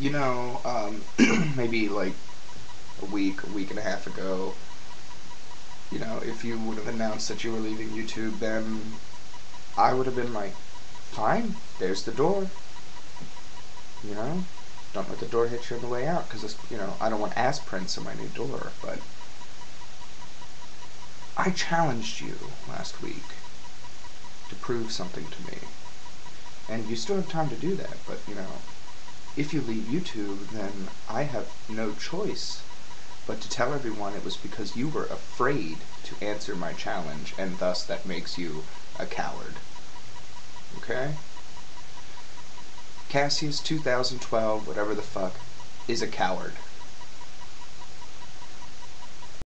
you know, um, maybe like a week, a week and a half ago, you know, if you would have announced that you were leaving YouTube, then I would have been like, fine, there's the door. You know, don't let the door hit you on the way out, because, you know, I don't want ass prints on my new door, but I challenged you last week to prove something to me. And you still have time to do that, but, you know, if you leave YouTube, then I have no choice but to tell everyone it was because you were afraid to answer my challenge, and thus that makes you a coward. Okay? Cassius 2012, whatever the fuck, is a coward.